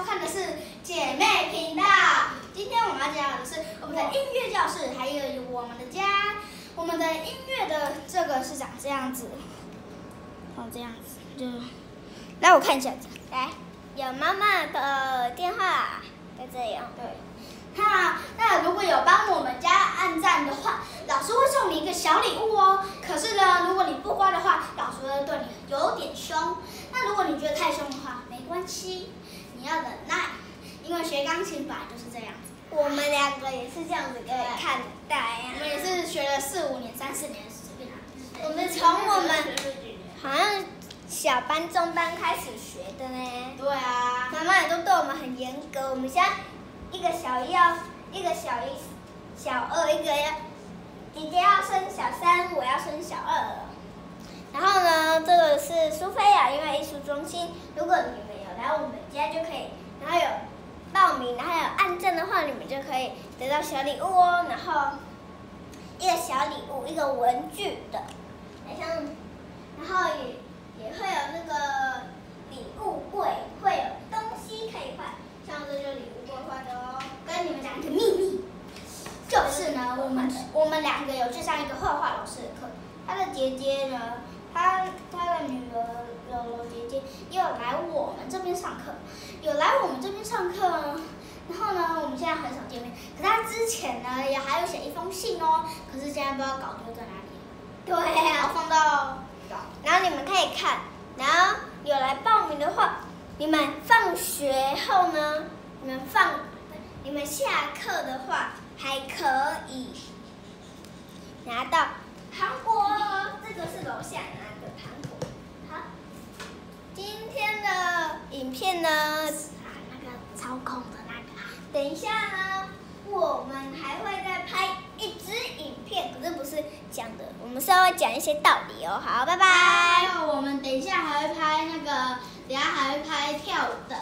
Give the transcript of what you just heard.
收看的是姐妹频道。今天我们要讲的是我们的音乐教室，还有我们的家。我们的音乐的这个是长这样子，哦，这样子就来我看一下，来，有妈妈的电话在这里。对，那那如果有帮我们家按赞的话，老师会送你一个小礼物哦。可是呢，如果你不乖的话，老师会对你有点凶。那如果你觉得太凶的话，没关系，要忍耐，因为学钢琴本来就是这样子。我们两个也是这样子给看待呀。我们也是学了四五年、三四年。我们从我们好像小班、中班开始学的呢。对啊。妈妈也都对我们很严格。我们现在一个小一要，一个小一、小二，一个要姐姐要升小三，我要升小二了。然后呢，这个是苏菲亚音乐艺术中心。如果你们有来我们家就可以，然后有报名，然后有按证的话，你们就可以得到小礼物哦。然后一个小礼物，一个文具的，像，然后也也会有那个礼物柜，会有东西可以换。像这就礼物柜换的哦。跟你们讲一个秘密，就是呢，我们我们两个有去上一个画画老师的课，他的姐姐呢。他他的女儿柔柔姐姐又来我们这边上课，有来我们这边上课，然后呢，我们现在很少见面。可是他之前呢，也还有写一封信哦，可是现在不知道搞丢在哪里。对呀，放到，然后你们可以看，然后有来报名的话，你们放学后呢，你们放，你们下课的话还可以拿到糖果，这个是楼下拿的糖果。好，今天的。影片呢？啊那个操控的那个。等一下呢，我们还会再拍一支影片，可是不是讲的，我们稍微讲一些道理哦。好，拜拜。还有，我们等一下还会拍那个，等下还会拍跳舞的。